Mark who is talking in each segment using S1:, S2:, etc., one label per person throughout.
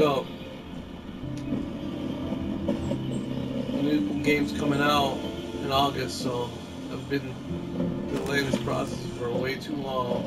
S1: go. New game's coming out in August, so I've been delaying this process for way too long.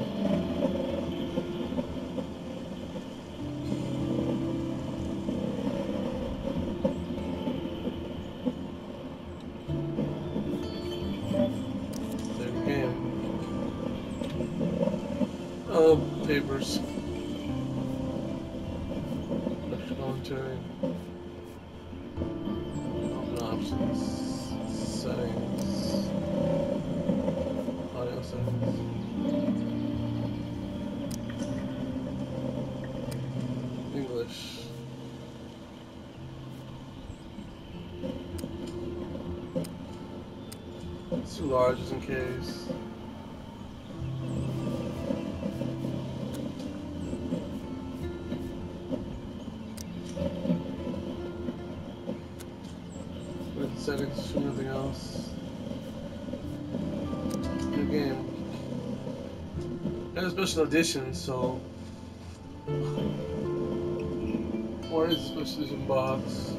S1: Special edition, so. Where is the special edition box?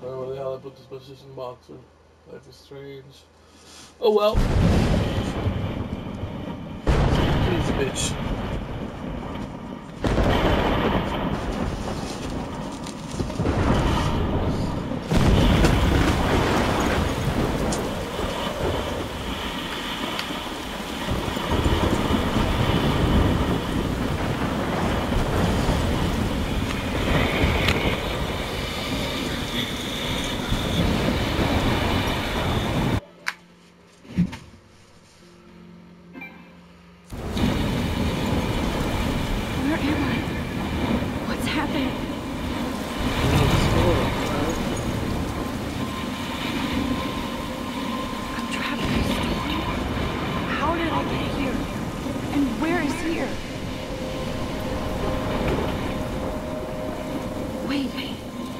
S1: I don't the hell I put the special edition box in. Life is strange. Oh well. Please, bitch.
S2: Where am I? What's happening? I'm trapped in a storm. How did I get here? And where is here? Wait,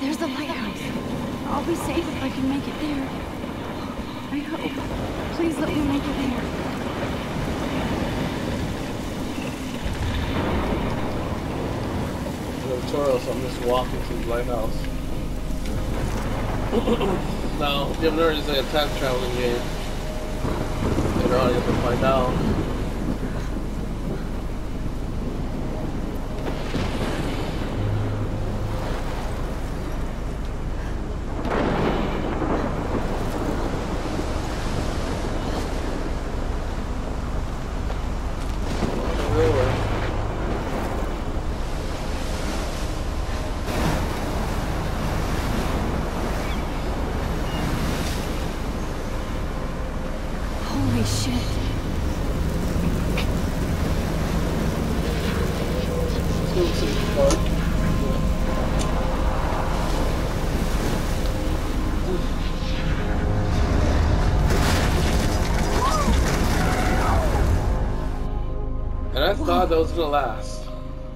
S2: there's the lighthouse. I'll be safe if I can make it there. I hope. Please let me make it there.
S1: tutorial, so I'm now, if you haven't it's like a time traveling game. Later on, you to find out. And I thought that last.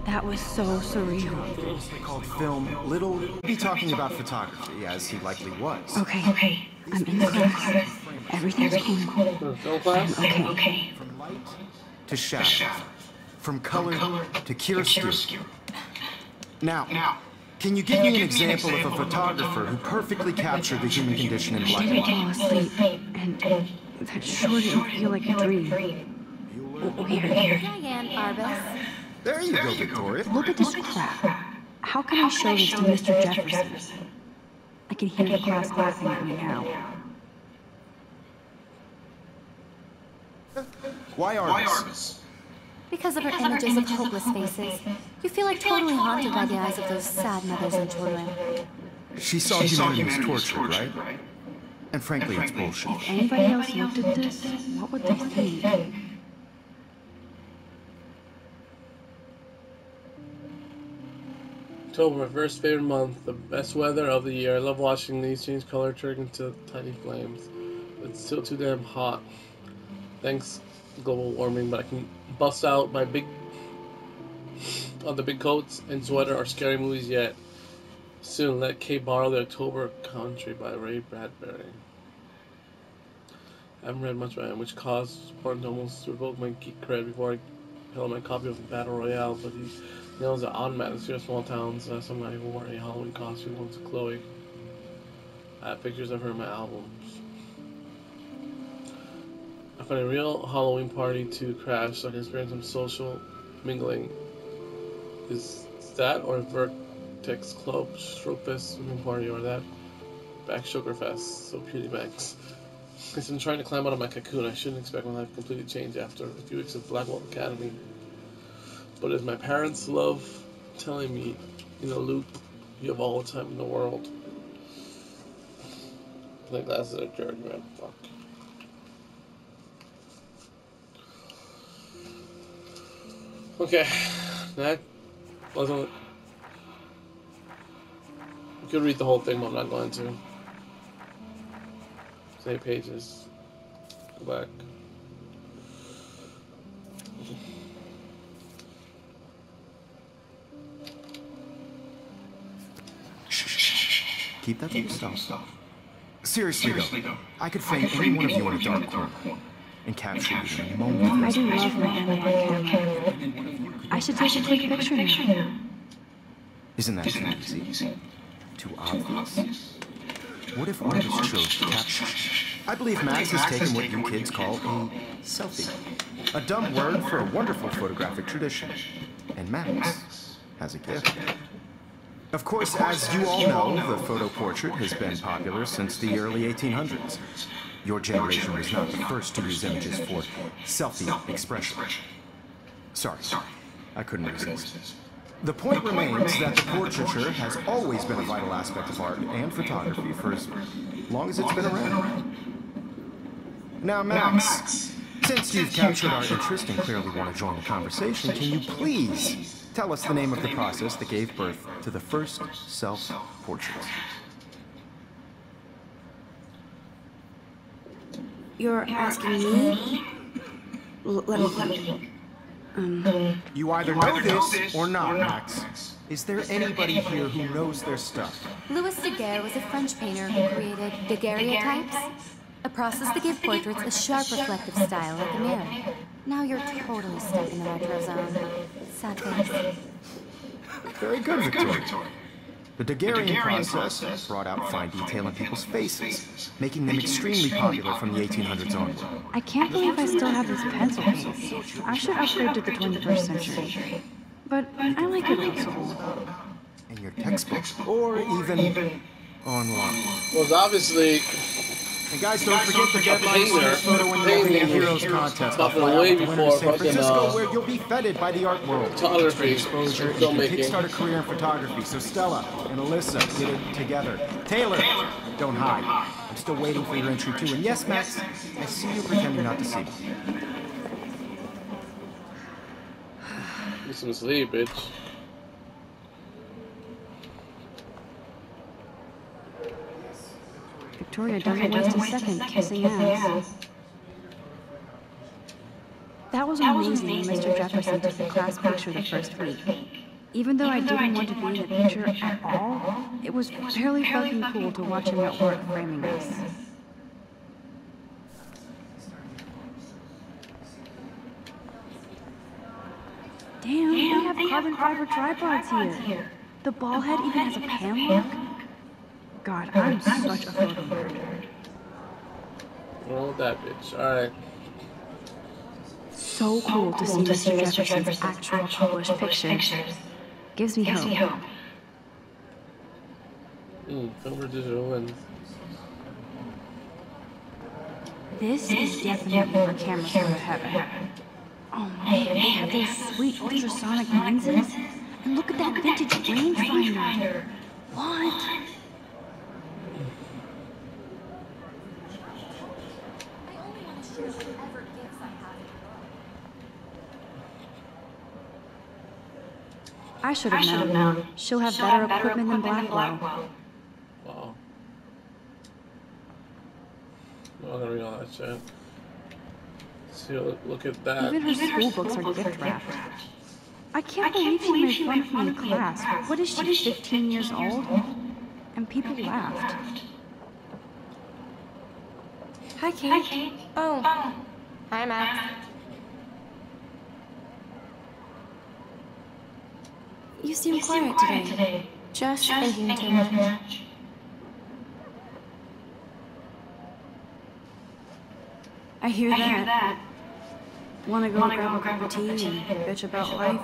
S2: That was so surreal.
S3: famously called film Little be talking about photography, as he likely was.
S2: Okay. Okay. I'm in the class. Everything's cool.
S1: The film class?
S2: Okay. Okay.
S3: From light to shadow, from color to chiaroscuro. Now, can you give me an example of a photographer who perfectly captured the human condition in black and
S2: Didn't
S3: white?
S2: fall asleep, and that sure didn't feel like a dream. Weird.
S4: Diane Arbus.
S3: There you go, Victoria.
S2: Look at this crap. How can I show this to Mr. Jefferson? I can hear the class laughing at me now.
S3: Why Arbus?
S4: Because of her images of hopeless faces, you feel like totally haunted by the eyes of those sad mothers in toilet.
S3: She saw humanity was tortured, right? And frankly, it's bullshit.
S2: If anybody else looked at this, what would they think?
S1: October, my first favorite month, the best weather of the year. I love watching these change color turn into tiny flames. It's still too damn hot. Thanks global warming, but I can bust out my big on the big coats and sweater are scary movies yet. Soon let Kay borrow the October Country by Ray Bradbury. I haven't read much about him, which caused to almost revoke my geek cred before I held my copy of Battle Royale, but he nails it on Atmosphere Small Towns. Somebody wore a Halloween costume once to Chloe. I have pictures of her in my albums. I find a real Halloween party to crash so I can experience some social mingling. Is that or Vortex Club, Strokefest swimming party, or that back Sugar Sugarfest? So Beauty Max. Since I'm trying to climb out of my cocoon, I shouldn't expect my life completely change after a few weeks of Blackwell Academy. But as my parents love telling me, you know, Luke, you have all the time in the world. My that's a dirty, man. Fuck. Okay, that wasn't. You could read the whole thing, but I'm not going to. Say pages. Go back.
S3: Keep that to yourself. Seriously, though, I could frame any one of you in a dark corner and capture you in a moment.
S2: I do love my analog camera. I should take a quick picture now.
S3: Isn't that too easy? Too obvious? What if artists chose to capture? I believe Max has taken what you kids call a selfie. A dumb word for a wonderful photographic tradition. And Max has a gift. Of course, as you all know, the photo portrait has been popular since the early 1800s. Your generation was not the first to use images for selfie expression. Sorry, I couldn't resist. The point remains that the portraiture has always been a vital aspect of art and photography for as long as it's been around. Now, Max, since you've captured our interest and clearly want to join the conversation, can you please tell us the name of the process that gave birth to the first self-portrait.
S2: You're asking me? Let me think. Um,
S3: You either know this or not, Max. Is there anybody here who knows their stuff?
S4: Louis Daguerre was a French painter who created daguerreotypes, a process that gave portraits a sharp reflective style like a mirror. Now you're totally stuck in the retro zone. Sad face.
S3: Very good, Victoria. The Daguerrean process brought out fine detail in people's faces, making them extremely popular from the 1800s onward.
S2: I can't believe I still have this pencil case. I should upgrade to the 21st century. But I like it also.
S3: In your textbook, or even online.
S1: Was obviously
S3: And guys, don't forget the deadline for your photo and
S1: Painter.
S3: Movie Heroes contest. I'll
S1: Talking
S3: fly out
S1: way
S3: the
S1: before
S3: San Francisco,
S1: uh,
S3: where you'll be feted by the art world.
S1: photography,
S3: Exposure and you can kickstart a career in photography. So Stella and Alyssa, get it together. Taylor, don't hide. I'm still waiting for your entry too. And yes, Max, I see you pretending not to see me.
S1: Get some sleep, bitch.
S2: Victoria doesn't waste a second kissing ass. That was amazing when Mr. Jefferson took the class picture the first week. Even though I didn't want to be in the picture at all, it was fairly fucking cool to watch him at work framing us. Damn, we have carbon fiber tripods here. The ball head even has a pan lock. God, I'm such a photo nerd.
S1: Roll that bitch. Alright.
S2: So cool to see Mr. Jefferson's actual published pictures. Gives me hope.
S1: Mm, over digital lens.
S2: This is definitely where cameras go to heaven. Oh man, they have those sweet ultrasonic lenses. And look at that vintage rangefinder. What? I should have known. She'll have better equipment than Blackwell.
S1: Wow. I'm not gonna read all that shit. See, look, look at that.
S2: Even her school books are gift wrapped. I can't believe she made fun of me in class. What is she, 15 years old? And people laughed.
S4: Hi, Kate. Oh. oh. Hi, Max. You seem quiet today. Just thinking too much.
S2: I hear that. Wanna go grab a cup of tea and bitch about life?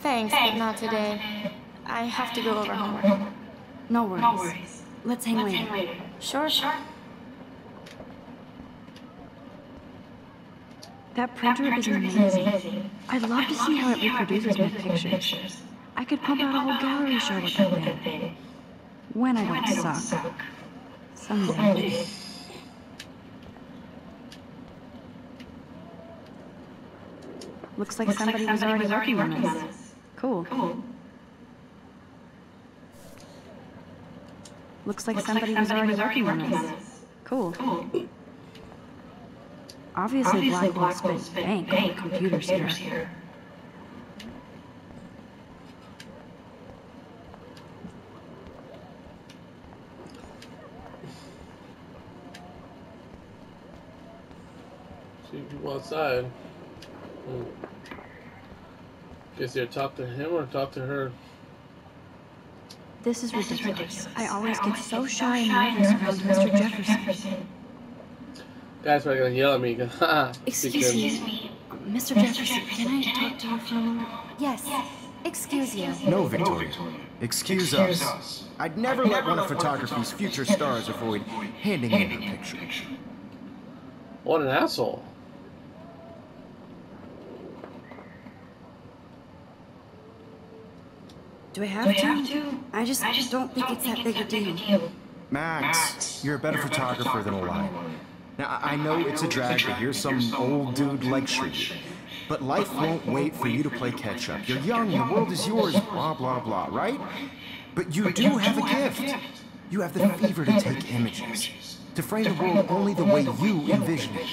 S4: Thanks, but not today. I have to go over homework.
S2: No worries. No worries. Let's hang later.
S4: Sure. Sure.
S2: That printer is amazing. I'd love to see how it reproduces my pictures. I could pump out a whole gallery show with that thing. When I don't suck. Someday. Looks like somebody was already working on this. Cool. Looks like somebody was already working on this. Cool. Obviously, Blackwell spent bank on computers here.
S1: See people outside. Hmm. Guess you talk to him or talk to her.
S2: This is ridiculous. I always I get so shy and nervous around Mr. Jefferson.
S1: Guys are gonna yell at me. Haha.
S2: Excuse me. Mr. Jefferson, can I talk to you for a moment?
S4: Yes. Excuse you.
S3: No, Victoria. Excuse us. I'd never let one of photography's future stars avoid handing in her picture.
S1: What an asshole.
S2: Do I have to? I just, I just don't think it's that big a deal.
S3: Max, you're a better photographer than a liar. Now, I I know it's a drag to hear some old dude lecture you, but life won't wait for you to play catch up. You're young, the world is yours, blah, blah, blah, right? But you do have a gift. You have the fever to take images, to frame the world only the way you envision it.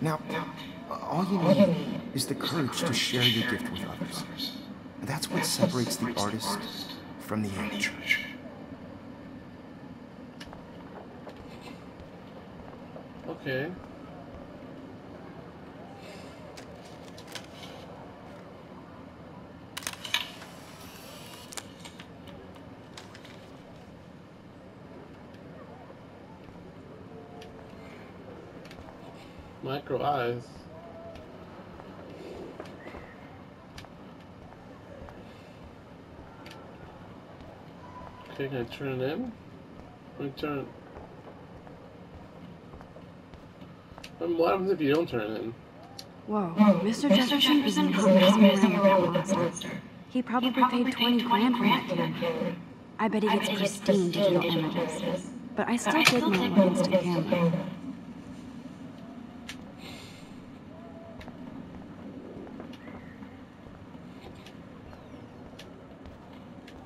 S3: Now, all you need is the courage to share your gift with others. That's what separates the artist from the amateur.
S1: Okay. Micro eyes. Okay, can I turn it in? Let me turn it. Um, What happens if you don't turn it in?
S2: Whoa, Mr. Jefferson is not messing around with that monster. He probably paid 20 grand for that camera. I bet he gets pristine digital images. But I still dig my own instant camera.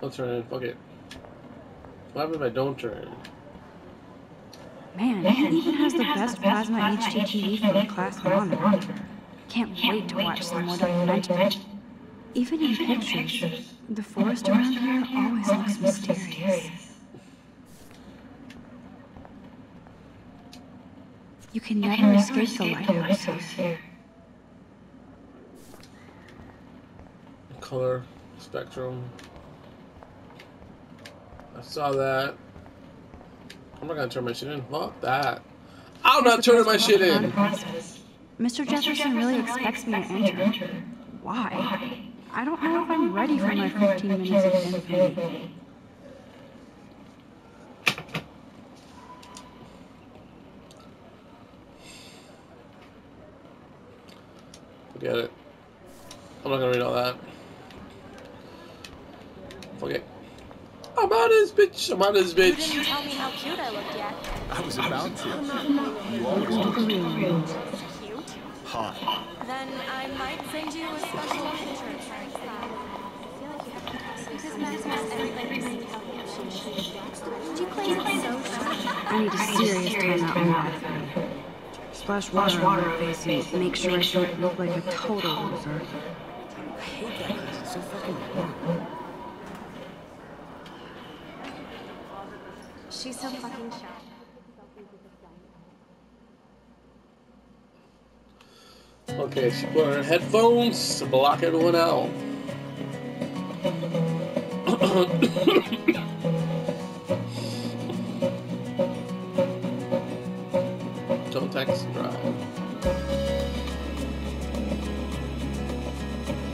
S1: I'll turn it in. Fuck it. What happens if I don't turn it?
S2: Man, he even has the best plasma HDTV for the class monitor. Can't wait to watch some more documentaries. Even in pictures, the forest around here always looks mysterious. You can never escape the lighthouse here.
S1: Color spectrum. I saw that. I'm not gonna turn my shit in. Fuck that. I'm not turning my shit in.
S2: Mr. Jefferson really expects me to enter. Why? I don't know if I'm ready for my 15 minutes of infinity.
S1: Forget it. I'm not gonna read all that. Fuck it. I'm out of this bitch. I'm out of this
S4: You
S1: bitch.
S4: didn't tell me how cute I looked yet.
S3: I was about to. You always do.
S4: Cute?
S3: Hot.
S4: Then I might send you a special picture. Because Max wants everybody to see how cute she is. Would you please it's so shy?
S2: I need a serious timeout in the bathroom. Splash water on my face and make sure I don't look like a total loser.
S3: I hate that place. It's so fucking hot.
S4: She's so fucking shy.
S1: Okay, she put on her headphones to block everyone out. Don't text and drive.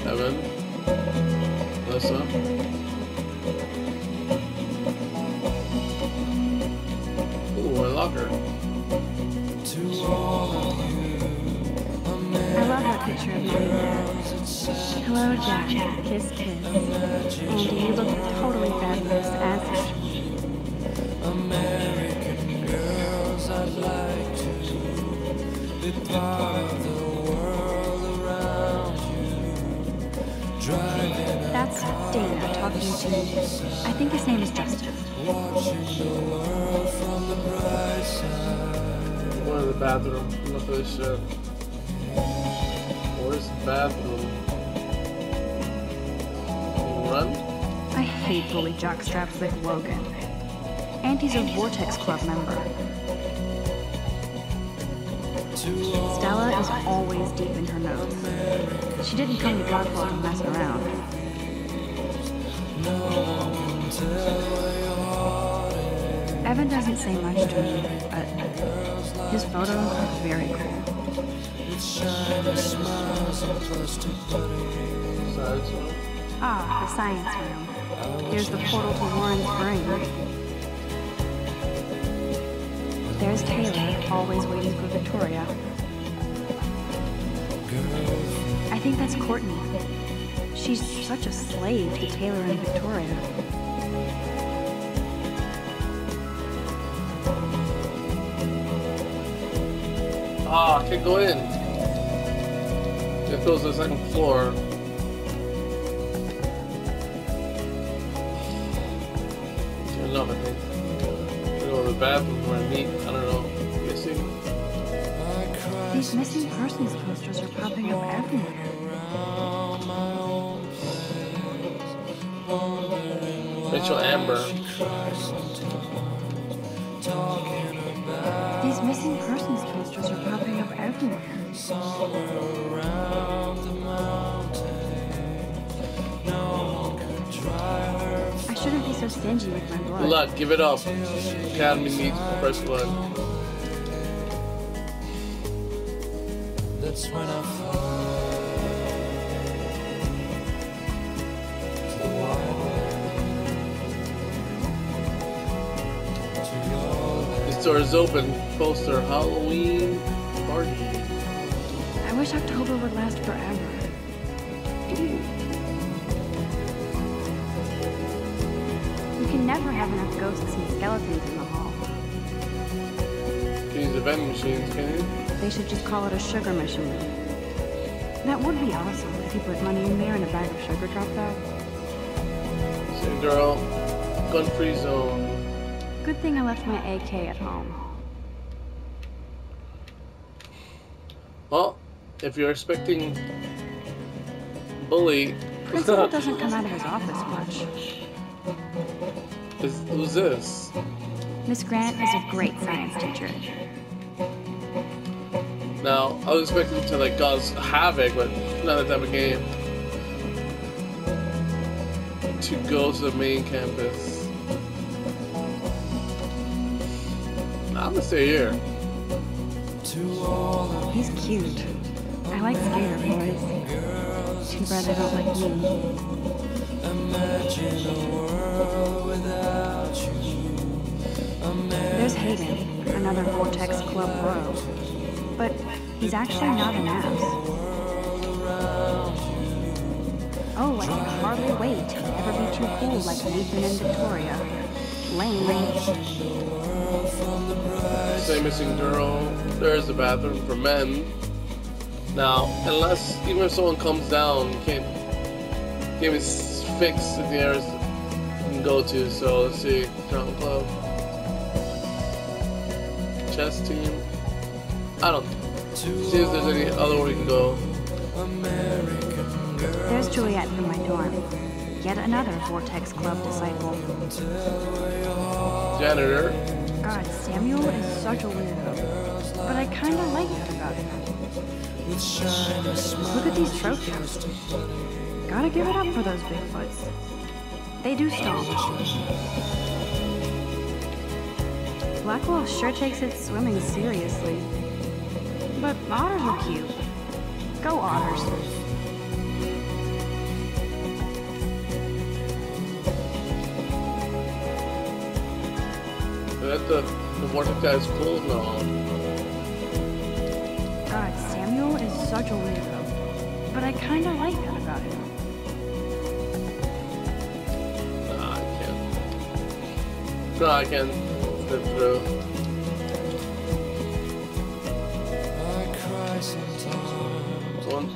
S1: Evan? Melissa?
S2: Picture of mom dad. Hello, Jack. Kiss, kiss. Andy, you look totally fabulous as usual. That's Dana talking to me. I think his name is Justin.
S1: One of the bathroom. Look at this shit. Bathroom? Run?
S2: I hate bully jockstraps like Logan. Auntie's a Vortex Club member. Stella is always deep in her notes. She didn't come to Godfall to mess around. Evan doesn't say much to me, but his photos are very cool. Ah, the science room. Here's the portal to Warren's brain. There's Taylor, always waiting for Victoria. I think that's Courtney. She's such a slave to Taylor and Victoria.
S1: Can't go in. It goes to the second floor. Turn it off, I think. I go to the bathroom where I meet. I don't know. Missing.
S2: These missing persons posters are popping up everywhere.
S1: Rachel Amber.
S2: These missing persons posters are popping up everywhere. I shouldn't be so stingy with my blood.
S1: Good luck, give it up. Academy needs fresh blood.
S5: That's when I fall.
S1: The store is open. Poster Halloween
S2: I wish October would last forever. You can never have enough ghosts and skeletons in the hall.
S1: Use the vending machines, can you?
S2: They should just call it a sugar machine. That would be awesome if you put money in there and a bag of sugar dropped out.
S1: Same girl. Gun free zone.
S2: Good thing I left my AK at home.
S1: Well, if you're expecting bully,
S2: Principal doesn't come out of his office much.
S1: is, who's this?
S2: Miss Grant is a great science teacher.
S1: Now, I was expecting to like cause havoc, but not that type of game. To go to the main campus. I'm gonna stay here.
S2: He's cute. I like skater boys. Too bad they don't like me. There's Hayden, another Vortex Club bro. But he's actually not an ass. Oh, I can hardly wait to ever be too cool like Nathan and Victoria. Lame.
S1: Same missing girl. There's the bathroom for men. Now, unless even if someone comes down, you can't game is fixed in the areas you can go to. So let's see, Drama Club, chess team. I don't see if there's any other way we can go.
S2: There's Juliet from my dorm. Yet another Vortex Club disciple.
S1: Janitor.
S2: God, Samuel is such a weirdo. But I kinda like that about him. Look at these trophies. Gotta give it up for those Bigfoots. They do stall. Blackwell sure takes its swimming seriously. But otters are cute. Go otters.
S1: That the the vortex guy's cool and
S2: such a weirdo. But I kinda like that about him.
S1: I can't. No, I can't flip through. One.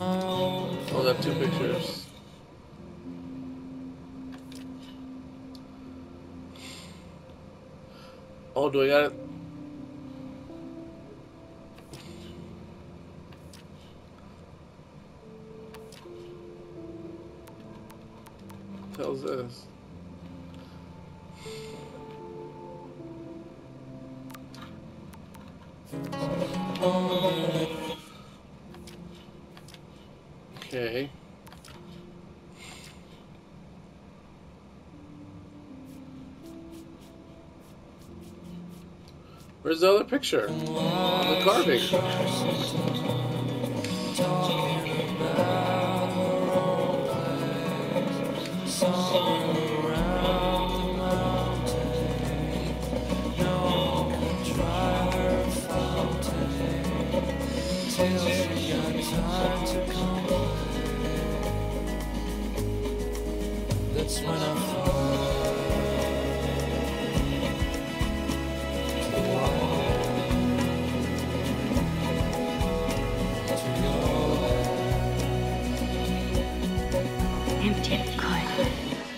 S1: Oh, got two pictures. Oh, do I got it? Hell's this? Okay. Where's the other picture? The carving.
S5: Your
S2: Empty. Good.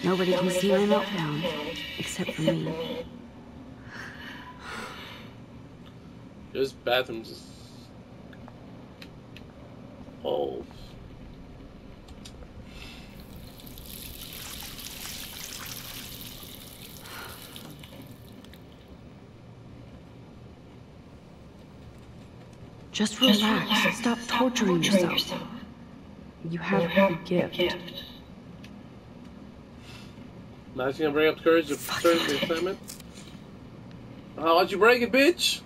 S2: Nobody can see my meltdown. Except for me.
S1: This bathroom's just. Oh.
S2: Just relax. Stop torturing yourself. You have a gift.
S1: Imagine I bring up the courage to turn the assignment. Oh, how'd you break it, bitch?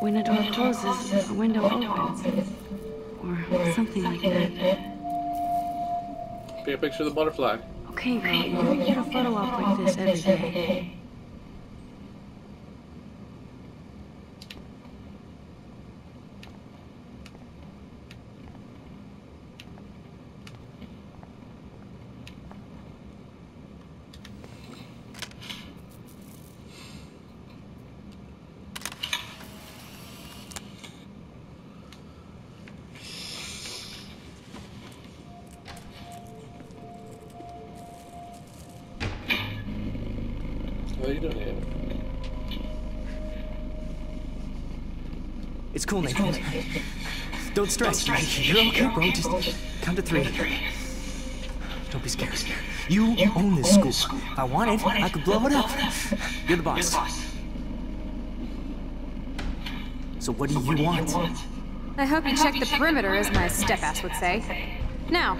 S2: When a door closes, a window opens. Or something like that.
S1: Take a picture of the butterfly.
S2: Okay, girl, you get a photo op like this every day.
S6: It's cool, Nathan. Don't stress. You're okay, bro. Just count to three. Don't be scared. You own this school. If I wanted, I could blow it up. You're the boss. So what do you want?
S7: I hope you check the perimeter, as my step-ass would say. Now,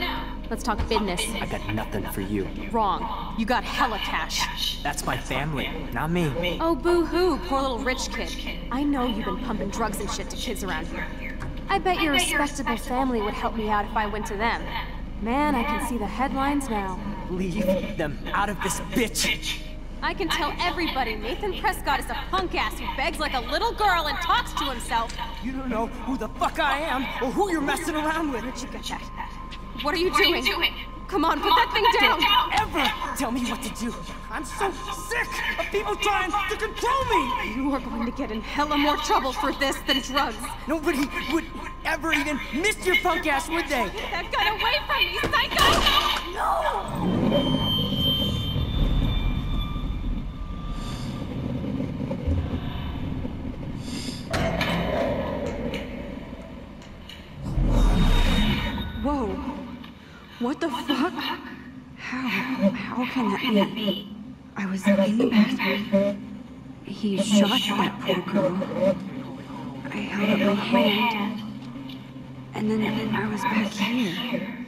S7: let's talk business.
S6: I got nothing for you.
S7: Wrong. You got hella cash.
S6: That's my family, not me.
S7: Oh, boo-hoo, poor little rich kid. I know you've been pumping drugs and shit to kids around here. I bet your respectable family would help me out if I went to them. Man, I can see the headlines now.
S6: Leave them out of this bitch.
S7: I can tell everybody Nathan Prescott is a punk ass who begs like a little girl and talks to himself.
S6: You don't know who the fuck I am or who you're messing around with.
S7: Where'd you get that? What are you doing? Are you doing? Come on, put that thing down!
S6: Ever tell me what to do. I'm so sick of people trying to control me.
S7: You are going to get in hella more trouble for this than drugs.
S6: Nobody would ever even miss your punk ass, would they?
S7: Get that gun away from me, psycho! No!
S2: Whoa. What the fuck? How? How can that be? I was in the bathroom. He shot that poor girl. I held up my hand. And then I was back here.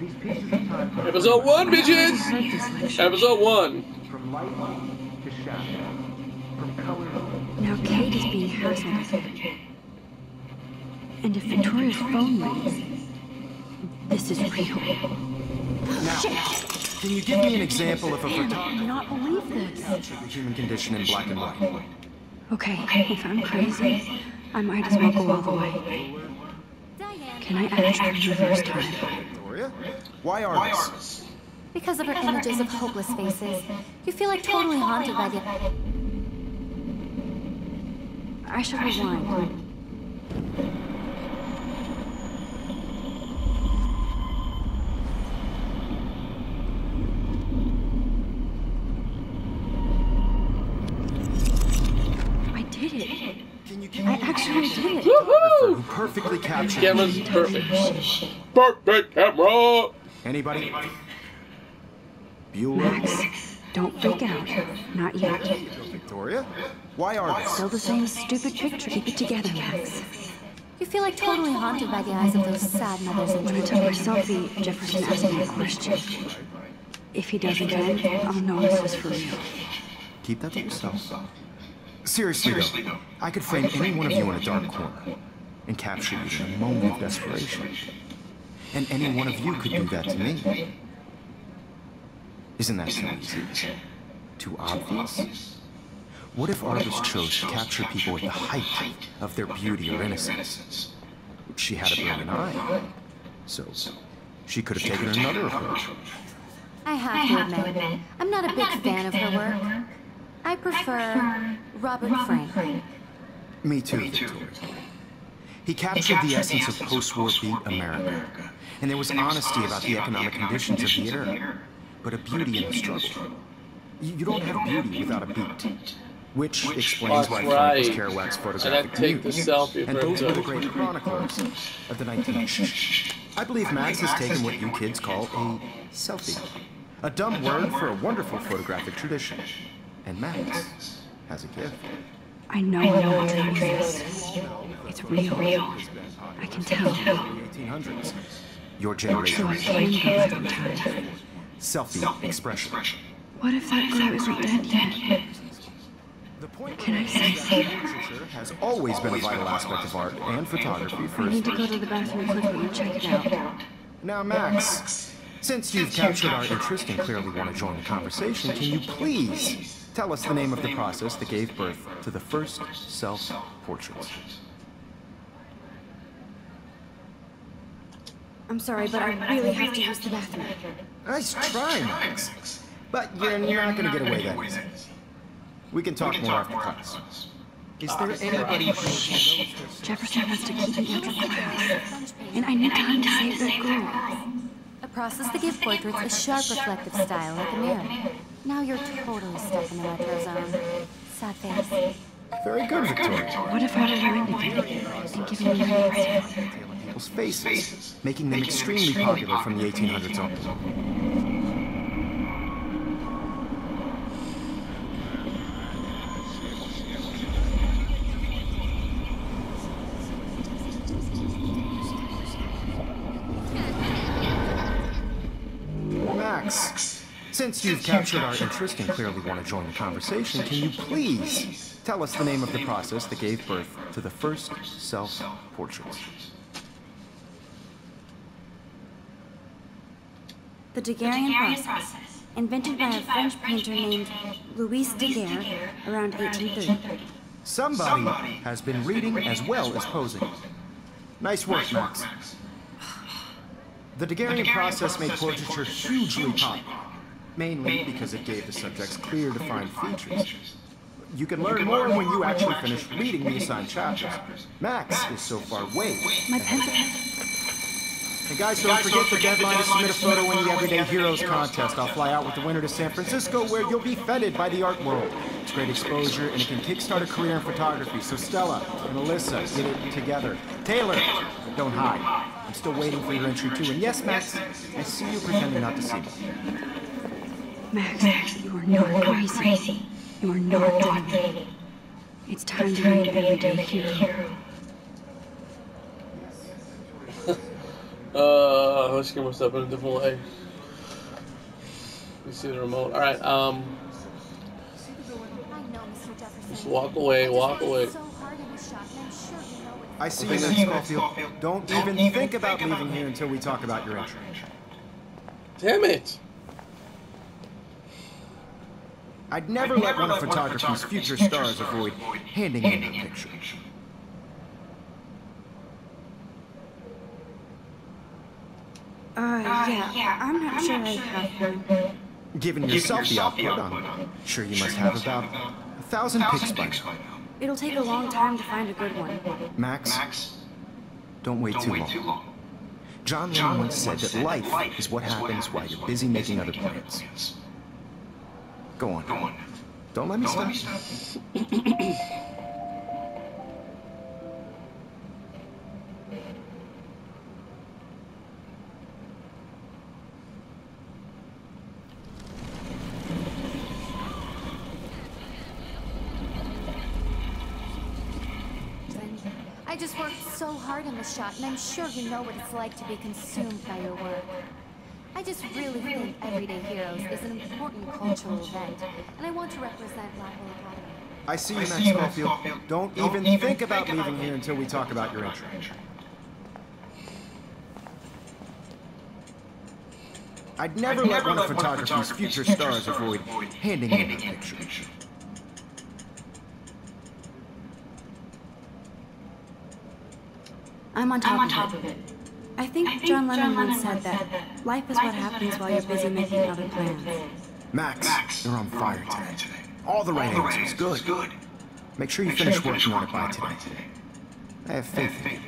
S3: These pieces of time
S1: Episode one, bitches.
S2: heard this lecture.
S1: Episode one.
S3: from light to shadow, from color
S2: Now Kate is being hassled. And if Victoria's phone rings, this is real.
S3: Now, can you give me an example of a
S2: Man, I
S3: photographer
S2: cannot believe this.
S3: the human condition in black and white?
S2: Okay, if I'm crazy, I might as well go all the way. Can I ask actually reverse time?
S3: Victoria? Why Arbus?
S4: Because of her images of hopeless faces, you feel like totally haunted by the.
S2: I should rewind. I did it.
S3: Can you give
S2: I
S3: me
S2: actually did it.
S3: who
S1: Woohoo!
S3: Perfectly captured
S1: Camera's perfect. Perfect camera.
S3: Anybody? Bueller?
S2: Max, don't freak out. Not yet.
S3: Victoria? Why Arbus?
S2: Still the same stupid picture. Keep it together, Max.
S4: You feel like totally haunted by the eyes of those sad mothers and
S2: When I took my selfie, Jefferson asked me a question. If he does again, I'll know this is for real.
S3: Keep that to yourself. Seriously, though, I could frame any one of you in a dark corner and capture you in a moment of desperation. And any one of you could do that to me. Isn't that too easy? Too obvious? What if artists chose to capture people at the height of their beauty or innocence? She had a brilliant eye. So, she could have taken another approach.
S4: I have to admit, I'm not a big fan of her work. I prefer Robert Frank.
S3: Me too, Victoria. He captured the essence of post-war beat America, and there was honesty about the economic conditions of the era, but a beauty in the struggle. You you don't have beauty without a beat, which explains why
S1: That's
S3: Frank was. Kerouac's photographic
S1: I'd take the
S3: muse,
S1: selfie
S3: and
S1: for
S3: those were the great chroniclers of the 1980s. I believe Max has taken what you kids call a selfie, a dumb word for a wonderful photographic tradition, and Max has a gift.
S2: I know I know what time it is. It's real. real. I can tell.
S3: 1800s. Your
S2: So I
S3: generation.
S2: can go time.
S3: Selfie expression.
S2: What if that girl isn't dead yet?
S3: The point
S2: Can I say
S3: literature has always been a vital aspect of art and photography
S2: I
S3: for
S2: need to go to the bathroom quickly and check it out.
S3: Now, Max, since you've captured our interest and clearly want to join the conversation, can you please tell us the name of the process that gave birth to the first self-portraits?
S2: I'm sorry, but I really have to use the bathroom.
S3: Nice try, Max. But you're not going to get away that easy. We can talk more after class. Is there anybody
S2: Jefferson wants to keep me after class. And I need time to save that girl.
S4: A process that gave portraits a sharp reflective style like a mirror. Now you're totally stuck in the retro zone. Um, sad face.
S3: Very good, Victoria.
S2: What if I reminded you and given you an answer?
S3: People's faces, making them extremely popular from the 1800s on. Max, since you've captured our interest and clearly want to join the conversation, can you please tell us the name of the process that gave birth to the first self-portraits?
S4: The Daguerrean process, invented by a French painter named Louis Daguerre around 1830.
S3: Somebody has been reading as well as posing. Nice work, Max. The Daguerrean process made portraiture hugely popular, mainly because it gave the subjects clear, defined features. You can learn more when you actually finish reading the assigned chapters. Max is so far way.
S2: My pencil.
S3: And guys, don't forget the deadline to submit a photo in the Everyday Heroes contest. I'll fly out with the winner to San Francisco, where you'll be feted by the art world. It's great exposure, and it can kickstart a career in photography. So Stella and Alyssa, get it together. Taylor, don't hide. I'm still waiting for your entry too. And yes, Max, I see you pretending not to see me.
S2: Max, you are not crazy. You are not dreaming. It's time to be an everyday hero.
S1: Uh, let's get myself in a different way. You see the remote. All right. Um,
S4: I know, Mr. Jefferson.
S1: just walk away. Walk away.
S4: So hard in the shot, and I'm sure you know it.
S3: I see you, Miss Caulfield. Don't even think about leaving here until we talk about your entry.
S1: Damn it!
S3: I'd never let one of photography's future stars avoid handing in a picture.
S2: Uh, yeah, I'm not sure I have one.
S3: Given yourself the output, I'm sure you must have about a thousand pics by now.
S2: It'll take a long time to find a good one.
S3: Max, don't wait too long. John Lennon once said that life is what happens while you're busy making other plans. Go on. Don't let me stop.
S4: I just worked so hard on the shot, and I'm sure you know what it's like to be consumed by your work. I just really think Everyday Heroes is an important cultural event, and I want to represent Blackwell Academy.
S3: I see you, Max Caulfield. Don't even think about leaving here until we talk about your entry. I'd never let one of photography's future stars avoid handing in a picture.
S2: I'm on top, of it. I think John Lennon once said that life is what happens while you're busy making other plans.
S3: Max, Max you're on fire today. All the right answers. Good. Make sure you finish working on it by today. I have faith in you.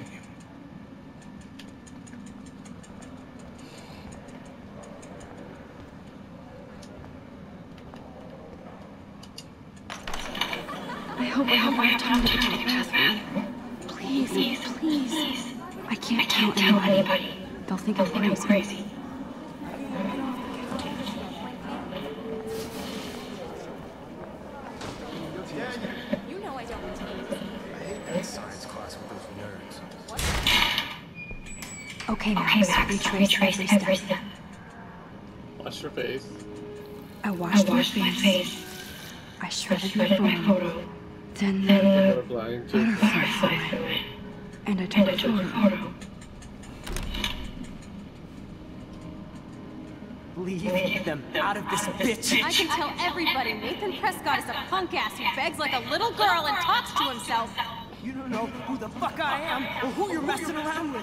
S2: I hope I have time to They'll think I'm crazy.
S7: You know I don't take.
S3: Science class with those nerds.
S2: Okay, Max, retrace every step.
S1: Wash your face.
S2: I washed, my face. I shredded my photo. Then the
S1: Butterfly.
S2: butterfly fly. And I took a photo.
S6: Leave them out of this bitch.
S7: I can tell everybody Nathan Prescott is a punk ass who begs like a little girl and talks to himself.
S6: You don't know who the fuck I am or who you're messing around with.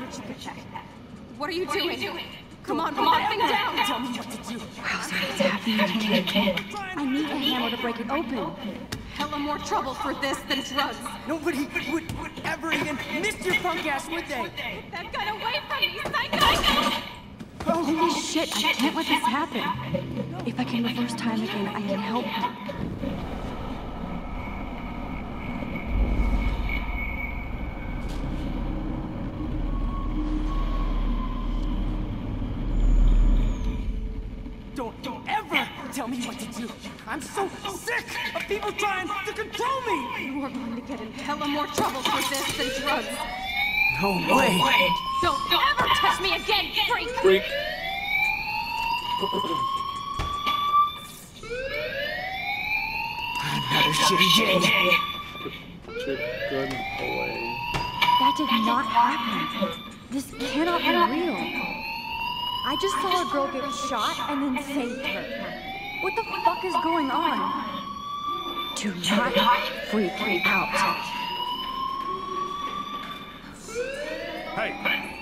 S7: What are you doing? Come on, put that thing down.
S6: Tell me what to do.
S2: Wowzer, it's happening again. I need a hammer to break it open.
S7: Hella more trouble for this than drugs.
S6: Nobody would ever even miss your punk ass, would they?
S7: That gun away from me, psycho!
S2: Holy shit, I can't let this happen. If I can reverse time again, I can help him.
S6: Don't, don't ever tell me what to do. I'm so sick of people trying to control me.
S7: You are going to get in hella more trouble for this than drugs.
S6: No way.
S7: Don't ever touch me again, freak!
S1: Freak.
S6: Another shitty day.
S1: Put your gun away.
S2: That did not happen. This cannot be real. I just saw a girl get shot and then saved her. What the fuck is going on? Do not freak out.
S8: Hey,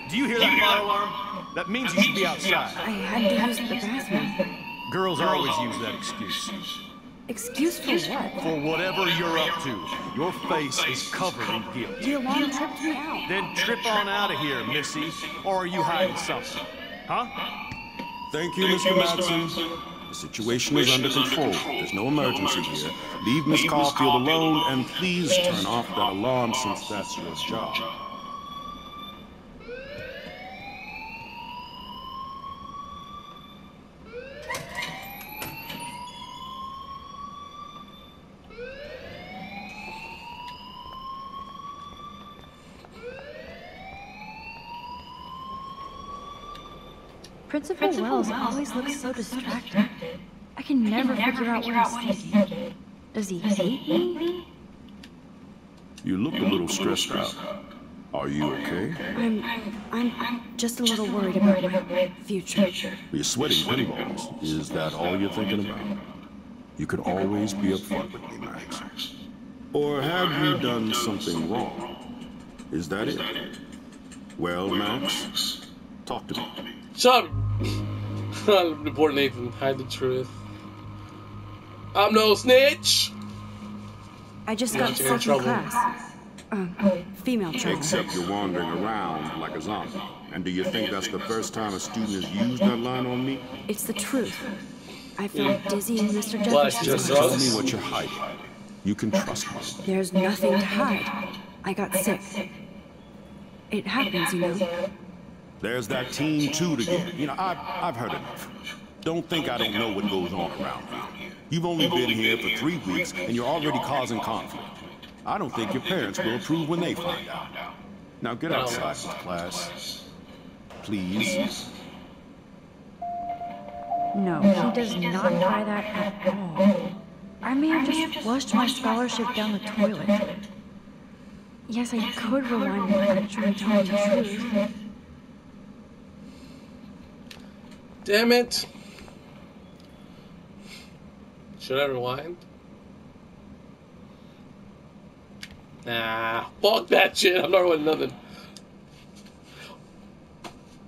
S8: do you hear that fire alarm? That means you should be outside.
S2: I had to use the bathroom.
S8: Girls always use that excuse.
S2: Excuse for what?
S8: For whatever you're up to, your face is covered in guilt.
S2: The alarm tripped me out.
S8: Then trip on out of here, Missy. Or are you hiding something? Huh?
S9: Thank you, Mr. Madsen. The situation is under control. There's no emergency here. Leave Miss Caulfield alone and please turn off that alarm since that's your job.
S2: Principal oh, Wells always looks so distracted. I can never figure out what he's thinking. Does he hate me?
S9: You look a little stressed out. Are you okay?
S2: I'm, I'm I'm just a little worried about my future.
S9: You're sweating pinballs. Is that all you're thinking about? You could always be upfront with me, Max. Or have you done something wrong? Is that it? Well, Max, talk to me.
S1: Shut up! Report Nathan. Hide the truth. I'm no snitch!
S2: I just got
S1: you're in
S2: sick in
S1: trouble.
S2: class. Um, female trouble.
S9: Except you're wandering around like a zombie. And do you think that's the first time a student has used that line on me?
S2: It's the truth. I feel dizzy in Mr.
S1: What,
S2: Jefferson's
S1: just
S9: Tell me what you're hiding. You can trust me.
S2: There's nothing to hide. I got sick. It happens, you know.
S9: There's that team toot again. You know, I've, I've heard enough. Don't think I don't know what goes on around here. You've only been here for three weeks, and you're already causing conflict. I don't think your parents will approve when they find out. Now get outside with class. Please.
S2: No, he does not try that at all. I may have just flushed my scholarship down the toilet. Yes, I could rewind and actually tell him the truth.
S1: Damn it! Should I rewind? Nah, fuck that shit. I'm not rewinding nothing.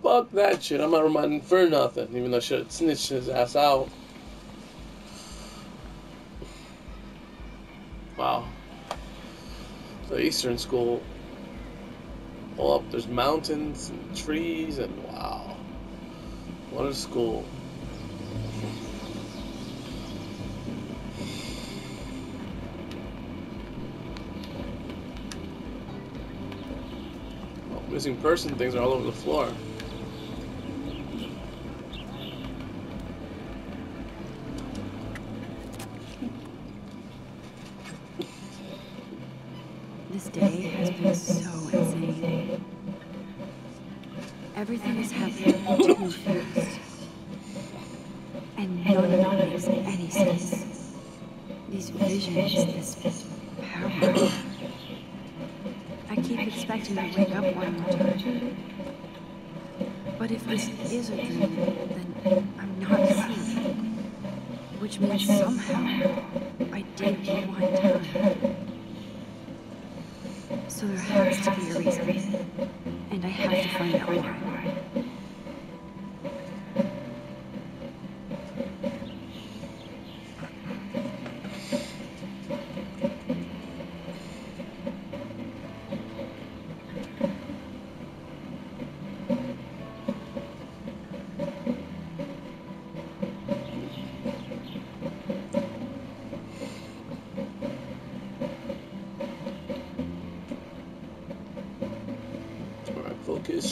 S1: Fuck that shit. I'm not reminding for nothing, even though I should his ass out. Wow. The Eastern School. All up, there's mountains and trees, and wow. What a school. Oh, missing person things are all over the floor.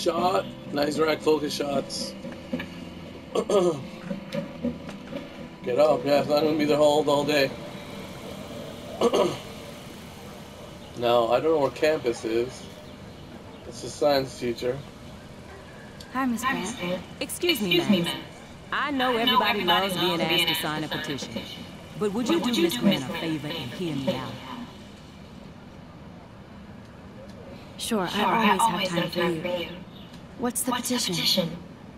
S1: Shot. Nice rack focus shots. Get up, yeah, it's not gonna be there all, all day. no, I don't know where campus is. It's a science teacher.
S2: Hi, Miss Grant.
S10: Excuse me, ma'am. I know everybody loves being asked to sign a petition. But would you do Miss Grant a favor and hear me out?
S2: Sure, I always have time for you. What's the petition?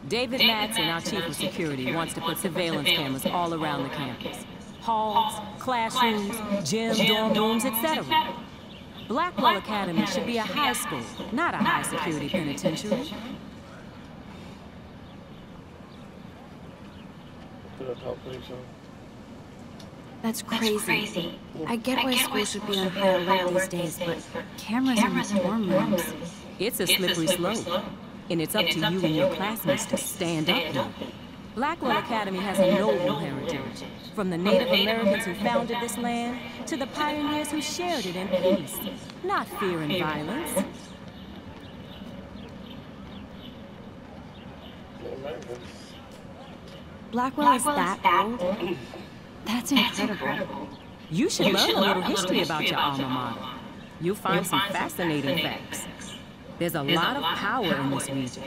S10: David Madsen, our chief of security, wants to put surveillance cameras all around the campus. Halls, classrooms, gym, dorm rooms, etc. Blackwell Academy should be a high school, not a high security penitentiary.
S1: Put up help page on.
S2: That's crazy. I get why schools should be on high alert these days, but cameras in the dorm rooms.
S10: It's a slippery slope, and it's up to you and your classmates to stand up it. Blackwell Academy has a noble heritage, from the Native Americans who founded this land to the pioneers who shared it in peace, not fear and violence.
S2: Blackwell is that old? That's incredible.
S10: You should learn a little history about your alma mater. You'll find some fascinating facts. There's a lot of power in this region.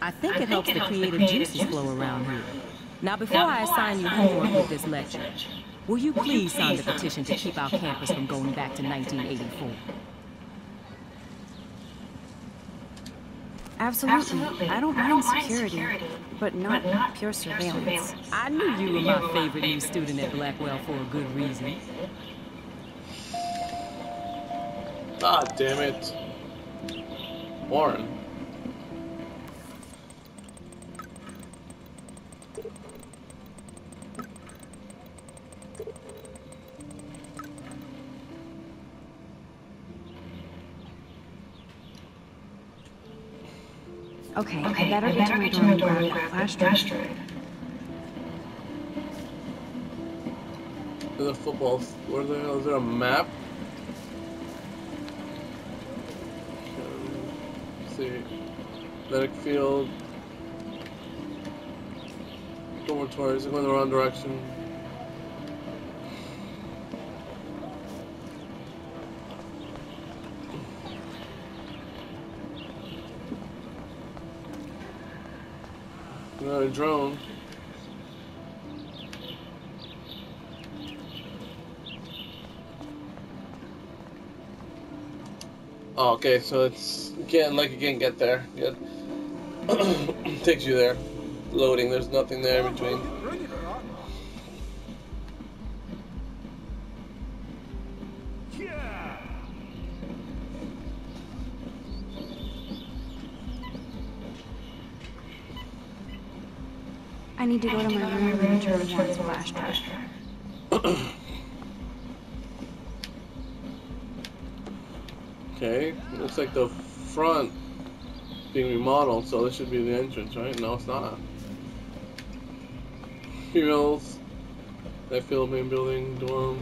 S10: I think it helps the creative juices flow around here. Now, before I assign you homework with this lecture, will you please sign the petition to keep our campus from going back to 1984?
S2: Absolutely. I don't mind security, but not pure surveillance.
S10: I knew you were my favorite new student at Blackwell for a good reason.
S1: Ah, damn it. Warren.
S2: Okay, I better get to my dorm and grab that flash drive.
S1: The football. Where the hell is there a map? Athletic field. Dormitories. Going the wrong direction. Another drone. Oh, okay, so it's getting like you can get there. Good. Takes you there. Loading, there's nothing there in between.
S2: I need to go to my room and return Warren's flash drive.
S1: Okay, looks like the front being remodeled, so this should be the entrance, right? No, it's not. Females, that field main building, dorms.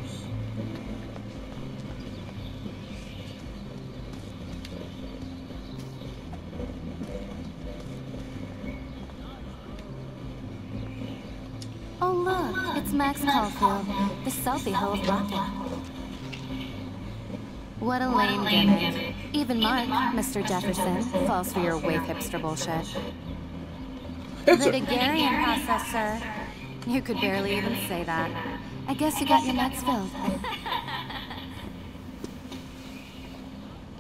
S4: Oh, look, it's Max Caulfield, the selfie hoe of Rocket. What a lame gimmick. Even Mark, Mr. Jefferson, falls for your wave hipster bullshit. The Daguerrean process, sir. You could barely even say that. I guess you got your nuts filled.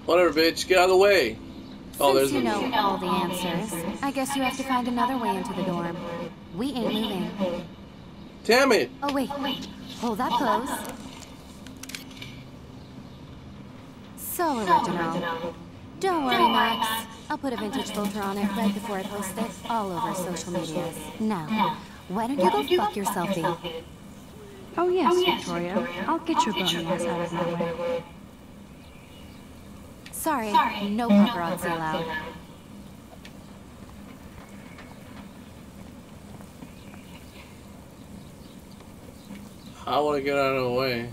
S1: Whatever, bitch, get out of the way. Oh, there's
S4: Since you
S1: a-
S4: know all the answers, I guess you have to find another way into the dorm. We ain't moving.
S1: Damn it!
S4: Oh, wait. Wait. Hold that pose. So original. Don't worry, Max. I'll put a vintage filter on it right before I post it all over social medias. Now, why don't you go fuck yourself, E?
S2: Oh, oh yes, Victoria. I'll get your bony ass out of my way.
S4: Sorry, no paparazzi allowed.
S1: How would I want to get out of the way?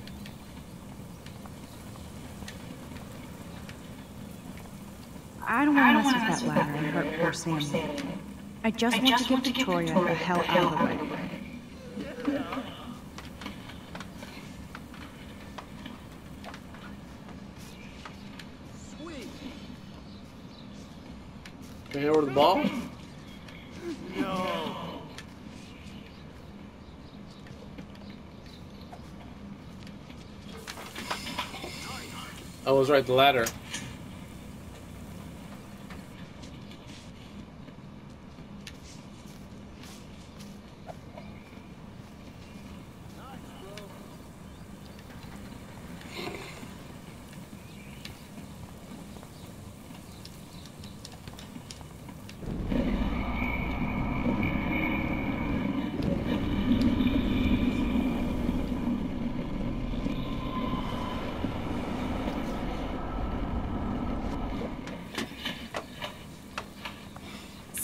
S2: I don't want to mess with that ladder and hurt poor Sammy. I just want to get Victoria the hell out of the way.
S1: Can you over the ball? No. I was right, the ladder.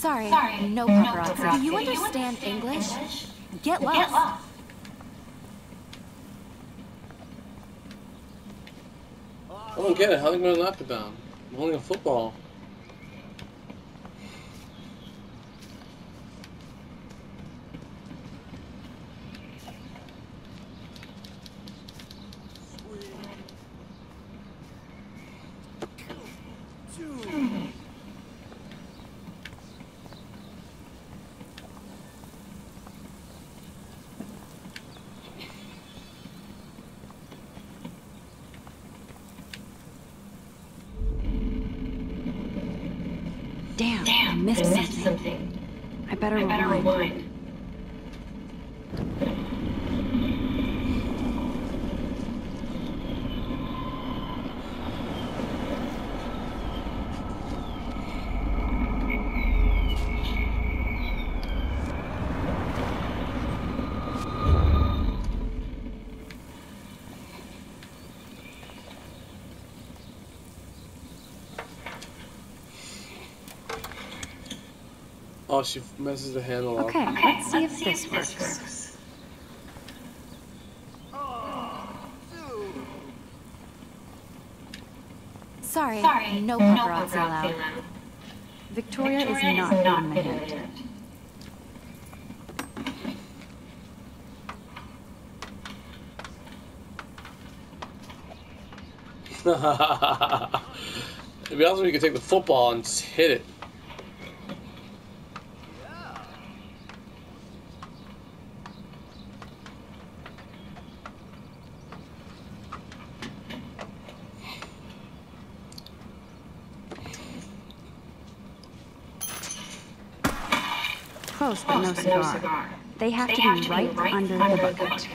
S4: Sorry, no paparazzi. Do you understand English? Get lost.
S1: I don't get it. How are they going to knock it down? I'm holding a football.
S2: Damn, I missed something. I better rewind.
S1: Oh, she messes the handle up.
S2: Okay, let's see if this works.
S4: Sorry, no paparazzi allowed.
S2: Victoria is not in the hint.
S1: to be honest with you, you can take the football and just hit it.
S2: No cigar. They have to be right under the bucket.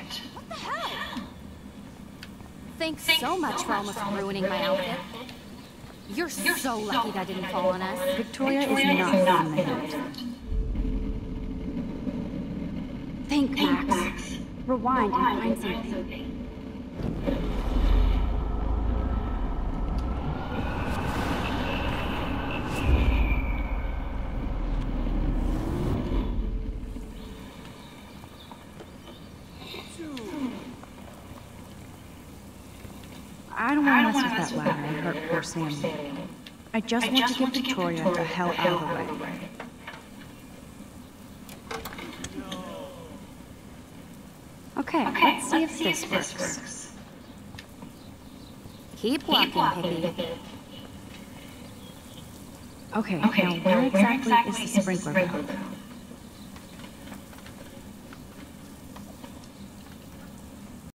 S4: Thanks so much for almost ruining my outfit. You're so lucky that didn't fall on us.
S2: Victoria is not in the hint. Think, Max. Rewind and find something. I don't want to mess with that ladder and poor Sammy. I just want to get Victoria the hell out of the way. Okay, let's see if this works.
S4: Keep walking, Piggy.
S2: Okay, now where exactly is the sprinkler valve?